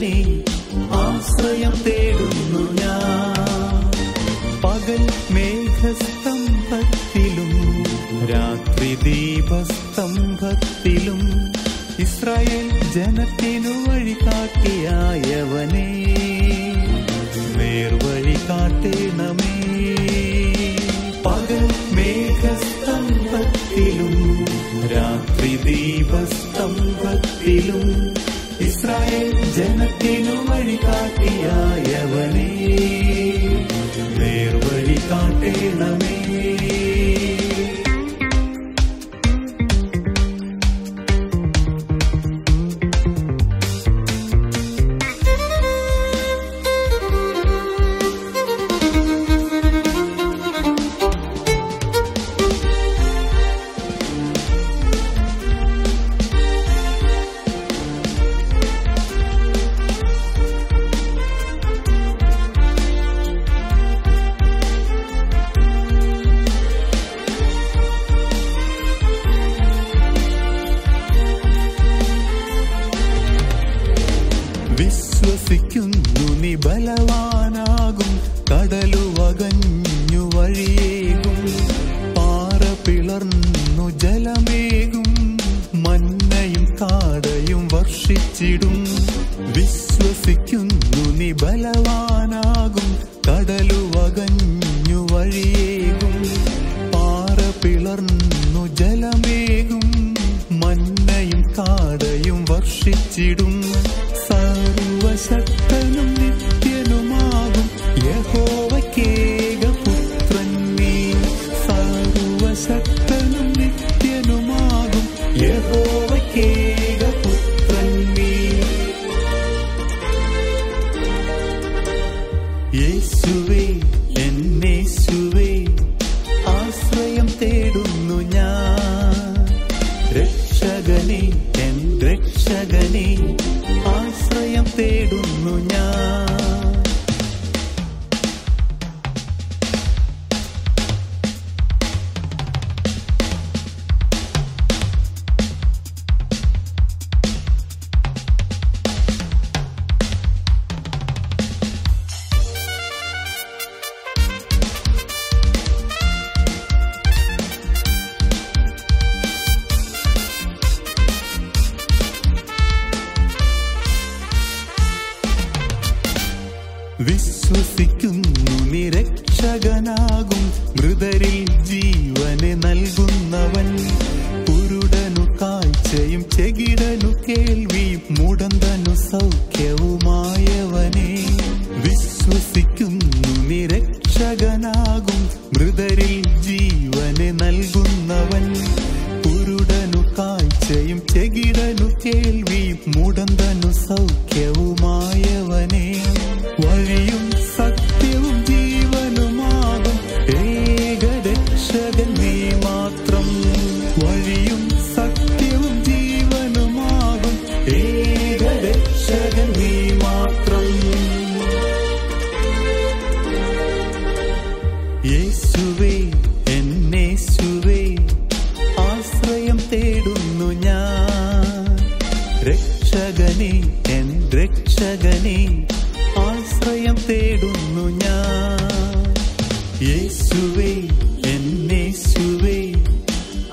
നിന്നെ ആശ്രയം തേടുന്നു ഞാൻ. പകൽ മേഘസ്തംഭത്തിലും രാത്രി ദീപസ്തംഭത്തിലും ഇസ്രായേൽ ജനത്തിനു വഴി കാട്ടിയായവനെ നേർവഴി കാട്ടണമേ. പകൽ മേഘസ്തംഭത്തിലും രാത്രി ദീപസ്തംഭത്തിലും വിശ്വസിക്കുന്നു നീ ബലവാനാകും കടലുവകഞ്ഞു വഴിയേകും പാറ പിളർന്നു ജലമേകും മന്നയും കാടയും വർഷിച്ചിടും. വിശ്വസിക്കുന്നു നീ ബലവാനാകും കടലുവകഞ്ഞു വഴിയേകും പാറ പിളർന്നു ജലമേകും മന്നയും കാടയും വർഷിച്ചിടും. കേൾവിയും മുടന്തനു സൗഖ്യവുമായവനെ വിശ്വസിക്കുന്നു നിരക്ഷകനാകും മൃതരിൽ ജീവനെ നൽകുന്നവൻ. കുരുടനു കാഴ്ചയും ചെകിടനു കേൾവി മുടന്തനു സൗഖ്യവുമായവനെ. വഴിയും സത്യവും ജീവനുമാകും ഏകരക്ഷകൻ നീ മാത്രം. വഴിയും സത്യവും യേശുവേ എന്നേശുവേ ആശ്രയം തേടുന്നു ഞാൻ. രക്ഷകനെ എൻ രക്ഷകനെ ആശ്രയം തേടുന്നു ഞാൻ. യേശുവേ എന്നേശുവേ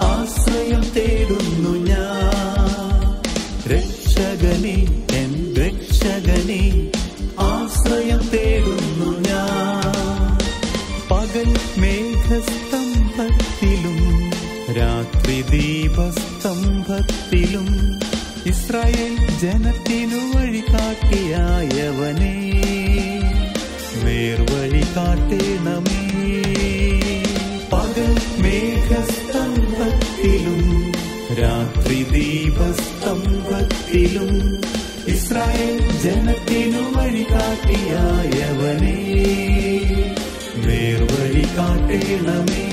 ആശ്രയം തേടുന്നു ഞാൻ. രക്ഷകനെ രാത്രി ദീപസ്തംഭത്തിലും ഇസ്രായേൽ ജനത്തിനു വഴി കാട്ടിയായവനേ നേർവഴി കാട്ടേണമേ പകൽ മേഘസ്തംഭത്തിലും രാത്രി ദീപസ്തംഭത്തിലും ഇസ്രായേൽ ജനത്തിനു വഴി കാട്ടിയായവനേ നേർവഴി കാട്ടേണമേ